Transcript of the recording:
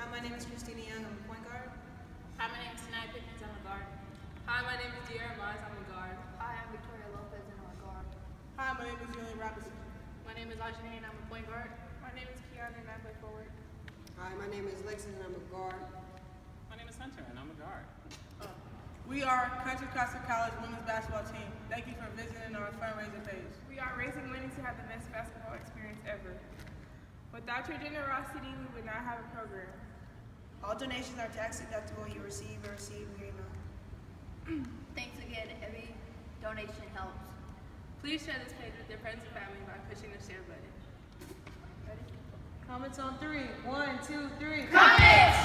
Hi, my name is Christina Young. I'm a point guard. Hi, my name is Tanaya Pickens. I'm a guard. Hi, my name is De'Aaron Mize. I'm a guard. Hi, I'm Victoria Lopez and I'm a guard. Hi, my name is Julian Robinson. My name is Ajane and I'm a point guard. My name is Kiana and I play forward. Hi, my name is Lexington and I'm a guard. My name is Hunter and I'm a guard. We are Contra Costa College women's basketball team. Thank you for visiting our fundraiser page. We are raising money to have the best basketball experience ever. Without your generosity, we would not have a program. All donations are tax deductible. You receive or receive your email. Thanks again. Every donation helps. Please share this page with your friends and family by pushing the share button. Ready? Comets on three. One, two, three. Comets!